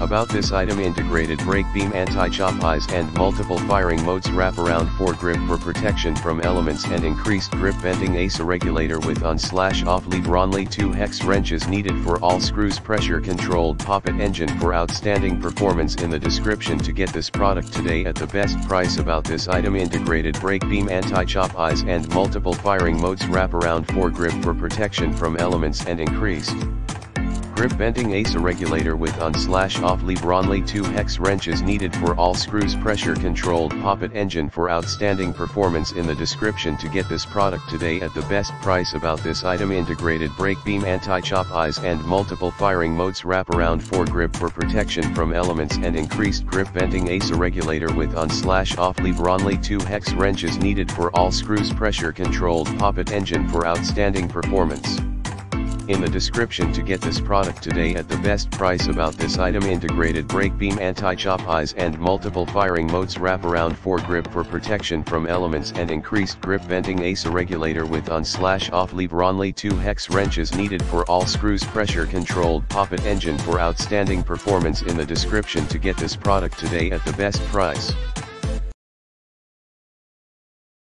About this item integrated break beam anti-chop eyes and multiple firing modes wraparound foregrip for grip for protection from elements and increased grip bending ASA regulator with on slash off lead Ronley 2 hex wrenches needed for all screws. Pressure controlled poppet engine for outstanding performance in the description to get this product today at the best price. About this item integrated break beam anti-chop eyes and multiple firing modes wrap wraparound foregrip for protection from elements and increased Grip bending ASA regulator with on slash off lead Ronley 2 hex wrenches needed for all screws pressure controlled poppet engine for outstanding performance in the description to get this product today at the best price about this item integrated break beam anti-chop eyes and multiple firing modes wraparound foregrip for grip for protection from elements and increased grip bending ASA regulator with on slash off lead Ronley 2 hex wrenches needed for all screws pressure controlled poppet engine for outstanding performance in the description to get this product today at the best price about this item integrated break beam anti-chop eyes and multiple firing modes wraparound foregrip for protection from elements and increased grip bending ASA regulator with on slash off lead Ronley 2 hex wrenches needed for all screws pressure controlled poppet engine for outstanding performance in the description to get this product today at the best price.